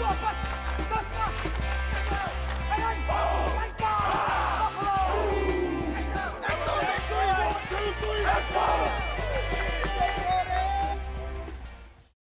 Let's go!